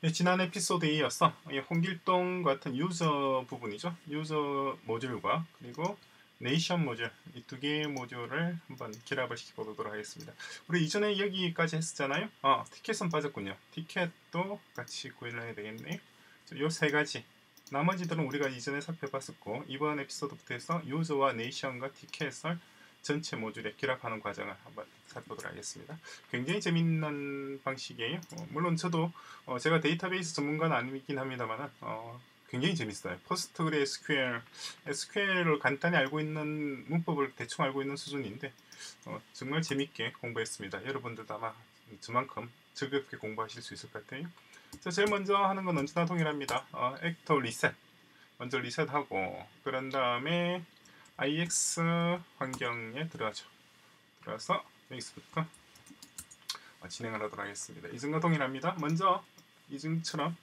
네, 지난 에피소드에 이어서 홍길동 같은 유저 부분이죠. 유저 모듈과 그리고 네이션 모듈 이 두 개의 모듈을 한번 결합을 시켜보도록 하겠습니다. 우리 이전에 여기까지 했었잖아요. 아, 티켓은 빠졌군요. 티켓도 같이 구현을 해야 되겠네요. 이세 가지 나머지들은 우리가 이전에 살펴봤었고 이번 에피소드부터 해서 유저와 네이션과 티켓을 전체 모듈에 결합하는 과정을 한번 살펴보도록 하겠습니다. 굉장히 재밌는 방식이에요. 어, 물론 저도 어, 제가 데이터베이스 전문가는 아니긴 합니다만 어, 굉장히 재밌어요. PostgreSQL, SQL을 간단히 알고 있는 문법을 대충 알고 있는 수준인데 어, 정말 재밌게 공부했습니다. 여러분들도 아마 저만큼 즐겁게 공부하실 수 있을 것 같아요. 자, 제일 먼저 하는 건 언제나 동일합니다. 어, Ecto reset. 먼저 리셋하고 그런 다음에 IEx 환경에 들어가죠. 들어가서 여기서부터 어, 진행을 하도록 하겠습니다. 이전과 동일합니다. 먼저 이전처럼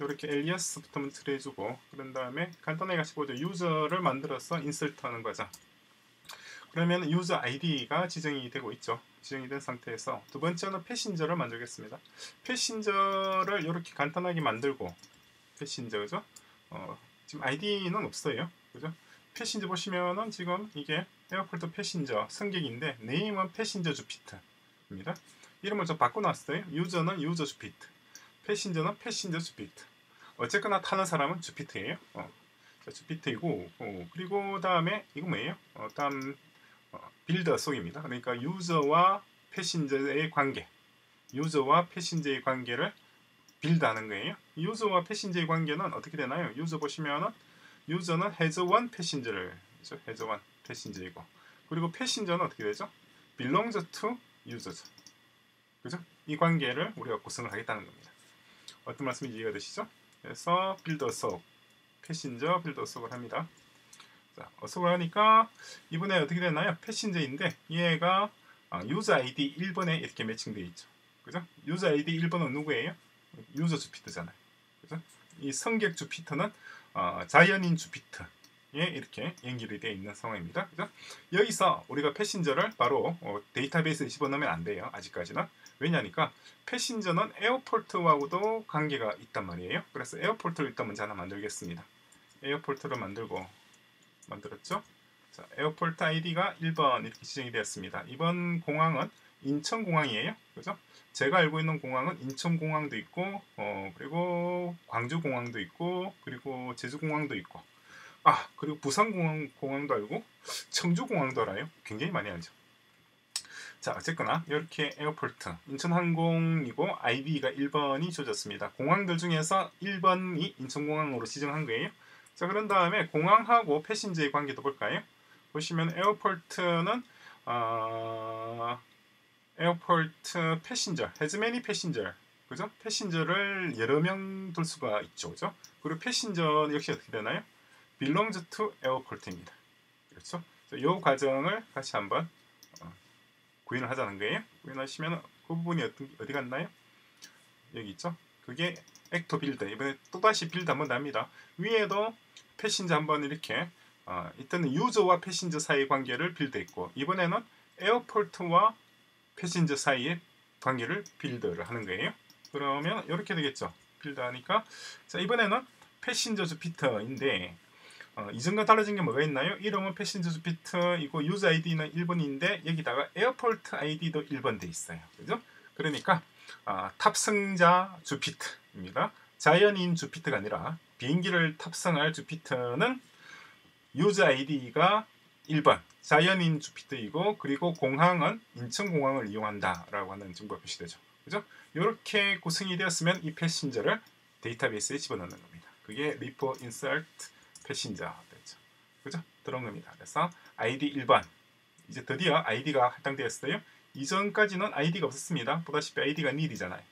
이렇게 alias부터 mount를 해주고 그런 다음에 간단하게 같이 보죠. user를 만들어서 insert하는 과정. 그러면 user 아이디가 지정이 되고 있죠. 지정이 된 상태에서 두 번째는 passenger를 만들겠습니다. passenger를 이렇게 간단하게 만들고 passenger 그죠? 어, 지금 아이디는 없어요. 그죠? passenger 보시면은 지금 이게 airport passenger 승객인데 name은 passenger 주피터입니다. 이름을 좀 바꿔놨어요. user는 user 주피터. passenger는 passenger 주피터. 어쨌거나 타는 사람은 주피터예요. 어. 자, 주피터이고 어, 그리고 다음에 이거 뭐예요? 어, 다음 어, build assoc입니다. 그러니까 유저와 패신저의 관계, 유저와 패신저의 관계를 build하는 거예요. 유저와 패신저의 관계는 어떻게 되나요? 유저 보시면은 유저는 has one 패신저를 그죠? has one 패신저이고 그리고 passenger는 어떻게 되죠? belongs to user죠. 그죠? 이 관계를 우리가 구성을 하겠다는 겁니다. 어떤 말씀인지 이해가 되시죠? 그래서 build assoc passenger build assoc을 합니다. 자, assoc을 하니까 이번에 어떻게 되나요? passenger인데 얘가 user 아이디 1번에 이렇게 매칭되어 있죠. 그죠? user 아이디 1번은 누구예요? user 주피터잖아요. 그죠? 이 승객 주피터는 어, 자연인 주피터에 이렇게 연결이 되어 있는 상황입니다. 그죠? 여기서 우리가 passenger를 바로 어, 데이터베이스에 집어넣으면 안 돼요. 아직까지는. 왜냐니까 passenger는 airport하고도 관계가 있단 말이에요. 그래서 airport를 일단 먼저 하나 만들겠습니다. airport를 만들고 만들었죠. 자, airport 아이디가 1번 이렇게 지정이 되었습니다. 이번 공항은 인천공항이에요. 그죠? 제가 알고 있는 공항은 인천공항도 있고, 어, 그리고 광주공항도 있고, 그리고 제주공항도 있고, 아, 그리고 부산공항, 공항도 알고, 청주공항도 알아요. 굉장히 많이 알죠. 자, 어쨌거나 이렇게 airport 인천공항이고 아이디가 1번이 줘졌습니다. 공항들 중에서 1번이 인천공항으로 지정한 거예요. 자, 그런 다음에 공항하고 passenger의 관계도 볼까요? 보시면 airport는 어, airport passenger, many passenger, 그죠? passenger를 여러 명 둘 수가 있죠, 그죠? 그리고 passenger 역시 어떻게 되나요? belongs to airport입니다. 그렇죠? 이 과정을 같이 한번 어, 구현을 하자는 거예요. 구현하시면 그 부분이 어디, 갔나요? 여기 있죠? 그게 Ecto build. 이번에 또다시 build 한번 납니다. 위에도 passenger 한번 이렇게 어, 이때는 유저와 패신저 사이의 관계를 build했고 이번에는 에어포트와 패신저 사이의 관계를 build를 하는 거예요. 그러면 이렇게 되겠죠. build 하니까 자 이번에는 passenger 주피터인데 어, 이전과 달라진 게 뭐가 있나요? 이름은 passenger 주피터이고 user 아이디는 1번인데 여기다가 airport 아이디도 1번 돼 있어요. 그죠? 그러니까 어, 탑승자 주피터입니다. 자연인 주피터가 아니라 비행기를 탑승할 주피터는 user 아이디가 1번 자연인 주피터이고 그리고 공항은 인천공항을 이용한다라고 하는 정보가 표시되죠. 그죠? 이렇게 구성이 되었으면 이 passenger를 데이터베이스에 집어넣는 겁니다. 그게 Repo insert passenger 되죠. 그죠? 들어온 겁니다. 그래서 아이디 1번 이제 드디어 아이디가 할당되었어요. 이전까지는 아이디가 없었습니다. 보다시피 아이디가 nil이잖아요.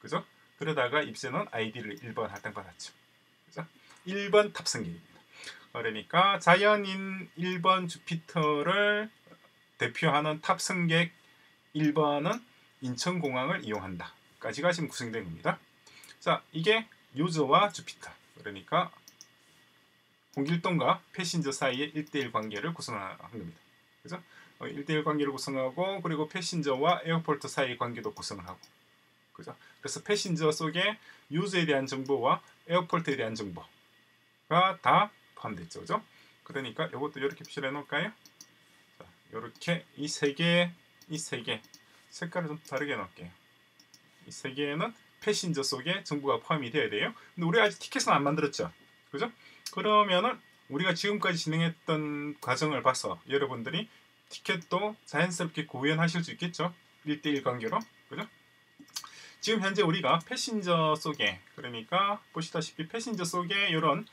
그죠? 그러다가 이제는 아이디를 1번 할당받았죠. 그죠? 1번 탑승객입니다. 그러니까 자연인 1번 주피터를 대표하는 탑승객 1번은 인천공항을 이용한다. 까지가 지금 구성된 겁니다. 자, 이게 유저와 주피터. 그러니까 홍길동과 passenger 사이의 1대1 관계를 구성한 겁니다. 그죠? 1대1 관계를 구성하고 그리고 passenger와 airport 사이의 관계도 구성을 하고 그죠? 그래서 passenger 속에 user에 대한 정보와 에어포트에 대한 정보가 다 포함됐죠. 그죠? 그러니까 이것도 이렇게 표시를 해놓을까요? 자, 이렇게 이 세 개, 이 세 개 색깔을 좀 다르게 넣을게요. 이 세 개는 passenger 속에 정보가 포함이 되어야 돼요. 근데 우리 아직 티켓은 안 만들었죠. 그죠? 그러면은 우리가 지금까지 진행했던 과정을 봐서 여러분들이 티켓도 자연스럽게 구현하실 수 있겠죠. 1대1 관계로. 그죠? 지금 현재 우리가 passenger 속에 그러니까 보시다시피 passenger 속에 이런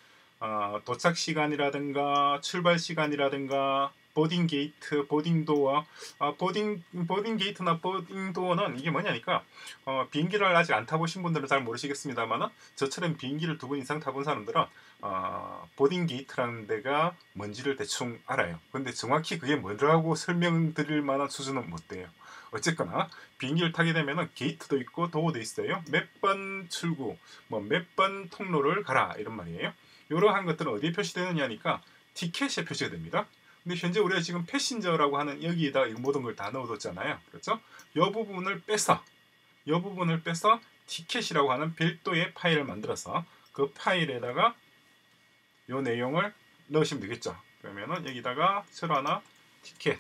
어, 도착 시간이라든가 출발 시간이라든가 boarding gate, boarding door, 아, boarding boarding gate나 boarding door는 이게 뭐냐니까 어, 비행기를 아직 안 타보신 분들은 잘 모르시겠습니다만은 저처럼 비행기를 두 번 이상 타본 사람들은 어, boarding gate라는 데가 뭔지를 대충 알아요. 근데 정확히 그게 뭐라고 설명드릴 만한 수준은 못 돼요. 어쨌거나 비행기를 타게 되면은 게이트도 있고 도어도 있어요. 몇 번 출구, 뭐 몇 번 통로를 가라 이런 말이에요. 이러한 것들은 어디에 표시되느냐니까 티켓에 표시가 됩니다. 근데 현재 우리가 지금 passenger라고 하는 여기에다 모든 걸 다 넣어뒀잖아요. 그렇죠? 이 부분을 빼서 이 부분을 빼서 티켓이라고 하는 별도의 파일을 만들어서 그 파일에다가 이 내용을 넣으시면 되겠죠. 그러면은 여기다가 하나 티켓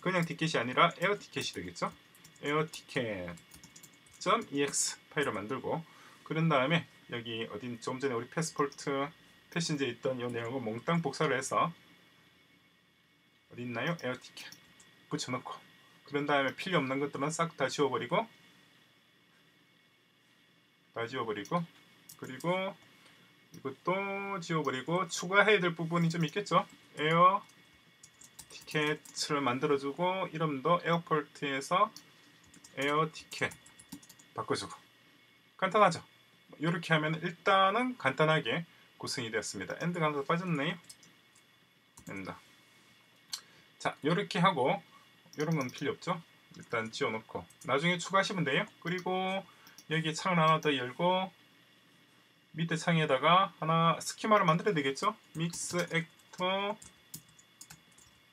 그냥 티켓이 아니라 에어 티켓이 되겠죠. air ticket .ex 파일을 만들고 그런 다음에 여기 어딘 좀 전에 우리 passport passenger에 있던 이 내용을 몽땅 복사를 해서 어디 있나요? air ticket 붙여놓고 그런 다음에 필요 없는 것들은 싹 다 지워버리고 다 지워버리고 그리고 이것도 지워버리고 추가해야 될 부분이 좀 있겠죠? air ticket을 만들어주고 이름도 에어포트에서 에어 티켓 바꿔주고 간단하죠? 이렇게 하면 일단은 간단하게 구성이 되었습니다. end가 하나 빠졌네요. end. 자, 이렇게 하고 이런 건 필요 없죠? 일단 지워놓고 나중에 추가하시면 돼요. 그리고 여기 창을 하나 더 열고 밑에 창에다가 하나 스키마를 만들어야 되겠죠? mix ecto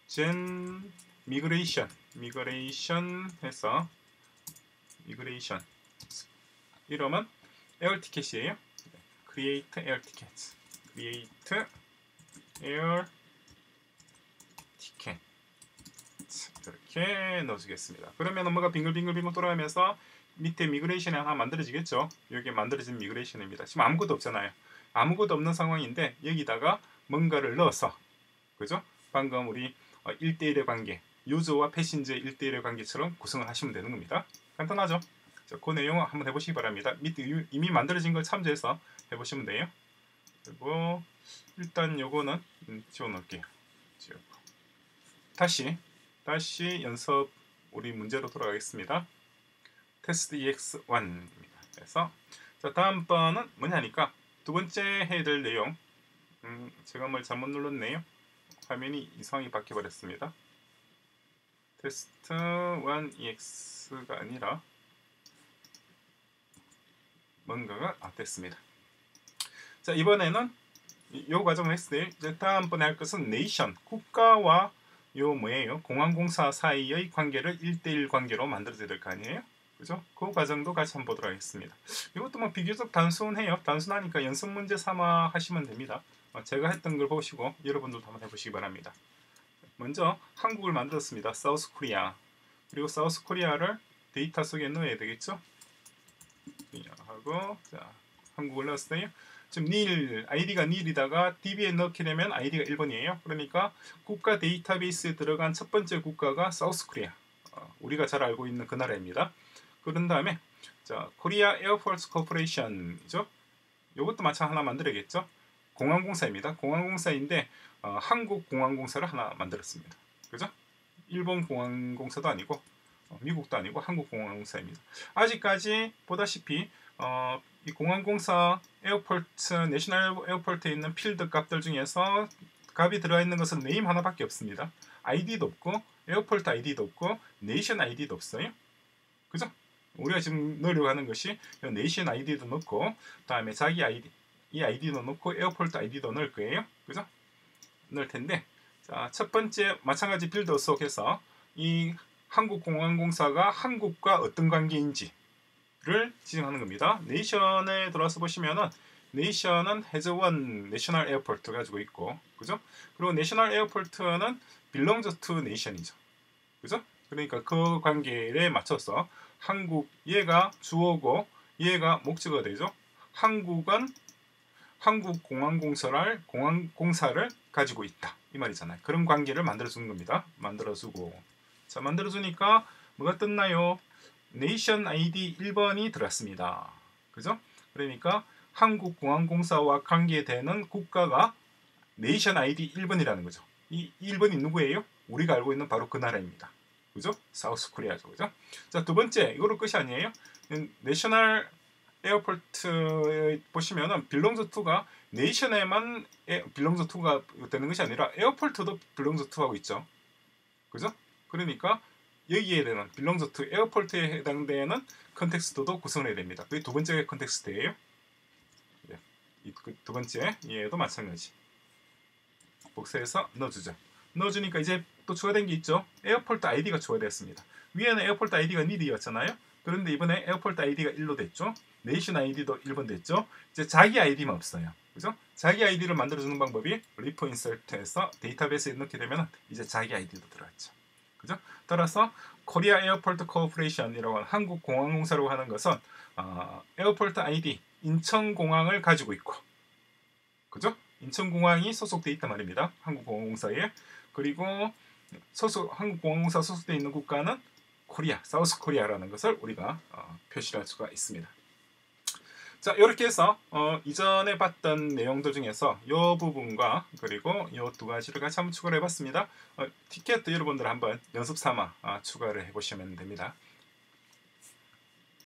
gen migration migration 해서 migration 이러면 에어 티켓이에요. create air ticket create air ticket 이렇게 넣어주겠습니다. 그러면 뭔가가 빙글빙글빙글 돌아가면서 밑에 migration이 하나 만들어지겠죠. 여기 만들어진 migration입니다. 지금 아무것도 없잖아요. 아무것도 없는 상황인데 여기다가 뭔가를 넣어서 그죠? 방금 우리 1대1의 관계 유저와 패신저의 1대1의 관계처럼 구성을 하시면 되는 겁니다. 간단하죠? 자, 그 내용 한번 해보시기 바랍니다. 밑에 이미 만들어진 걸 참조해서 해보시면 돼요. 그리고 일단 요거는 음, 지워놓을게요. 지우고 다시 다시 연습 우리 문제로 돌아가겠습니다. 테스트 EX1입니다. 그래서 자 다음번은 뭐냐니까 두 번째 해야 될 내용 음, 제가 뭘 잘못 눌렀네요. 화면이 이상하게 바뀌어버렸습니다. 테스트 1EX가 아니라 뭔가가 아, 됐습니다. 자 이번에는 이 과정을 했을 때 다음번에 할 것은 네이션 국가와 요 뭐예요 공항공사 사이의 관계를 1대1 관계로 만들어야 될 거 아니에요 그죠? 그 과정도 같이 한번 보도록 하겠습니다. 이것도 뭐 비교적 단순해요. 단순하니까 연습 문제 삼아 하시면 됩니다. 어, 제가 했던 걸 보시고 여러분들도 한번 해보시기 바랍니다. 먼저 한국을 만들었습니다. South Korea. 그리고 South Korea를 데이터 속에 넣어야 되겠죠? 하고 자 한국을 넣었어요. 지금 nil 아이디가 nil이다가 DB에 넣게 되면 아이디가 1번이에요. 그러니까 국가 데이터베이스에 들어간 첫 번째 국가가 South Korea. 어, 우리가 잘 알고 있는 그 나라입니다. 그런 다음에 자 코리아 에어포스 코퍼레이션이죠. 이것도 마찬 하나 만들어야겠죠. 공항공사입니다. 공항공사인데 어, 한국 공항공사를 하나 만들었습니다. 그죠? 일본 공항공사도 아니고 어, 미국도 아니고 한국 공항공사입니다. 아직까지 보다시피 어, 이 공항공사 airport national airport에 있는 필드 값들 중에서 값이 들어가 있는 것은 name 하나밖에 없습니다. 아이디도 없고 airport 아이디도 없고 nation 아이디도 없어요. 그죠? 우리가 지금 넣으려고 하는 것이 nation 아이디도 넣고 다음에 자기 아이디 이 아이디도 넣고 airport 아이디도 넣을 거예요. 그죠? 넣을 텐데 자, 첫 번째 마찬가지 build assoc에서 이 한국공항공사가 한국과 어떤 관계인지 를를 지정하는 겁니다. nation에 들어와서 보시면은 nation은 has one national airport 가지고 있고, 그죠? 그리고 national airport는 belongs to nation이죠. 그죠? 그러니까 그 관계에 맞춰서 한국 얘가 주어고 얘가 목적어가 되죠. 한국은 한국공항공사를 공항공사를 가지고 있다 이 말이잖아요. 그런 관계를 만들어주는 겁니다. 만들어주고 자 만들어주니까 뭐가 떴나요? 네이션 아이디 1번이 들었습니다. 그죠? 그러니까 한국공항공사와 관계되는 국가가 네이션 아이디 1번이라는 거죠. 이 1번이 누구예요? 우리가 알고 있는 바로 그 나라입니다. 그죠? South Korea죠. 그죠? 자, 두 번째, 이거로 끝이 아니에요. national airport 보시면은 belongs to가 nation에만 belongs to가 되는 것이 아니라 airport도 belongs to 하고 있죠. 그죠? 그러니까 여기에 대한 belongs to airport에 해당되는 context도 구성해야 됩니다. 그게 두 번째 context예요. 네. 이두 번째 얘도 마찬가지. 복사해서 넣어주죠. 넣어주니까 이제 또 추가된 게 있죠. airport 아이디가 추가되었습니다. 위에는 airport 아이디가 nil이었잖아요. 그런데 이번에 airport 아이디가 1로 됐죠. nation 아이디도 1번 됐죠. 이제 자기 아이디만 없어요. 그죠? 자기 아이디를 만들어주는 방법이 repo insert에서 데이터베이스에 넣게 되면 이제 자기 아이디도 들어갔죠. 그죠? 따라서 Korea Airport Corporation이라고 하는 한국공항공사라고 하는 것은 어, airport 아이디 인천공항을 가지고 있고 그죠? 인천공항이 소속돼 있단 말입니다. 한국공항공사에 그리고 소속 한국공항공사 소속돼 있는 국가는 Korea, South Korea라는 것을 우리가 어, 표시할 수가 있습니다. 자 이렇게 해서 어, 이전에 봤던 내용들 중에서 이 부분과 그리고 이 두 가지를 같이 한번 추가를 해봤습니다. 어, 티켓도 여러분들 한번 연습 삼아 어, 추가를 해보시면 됩니다.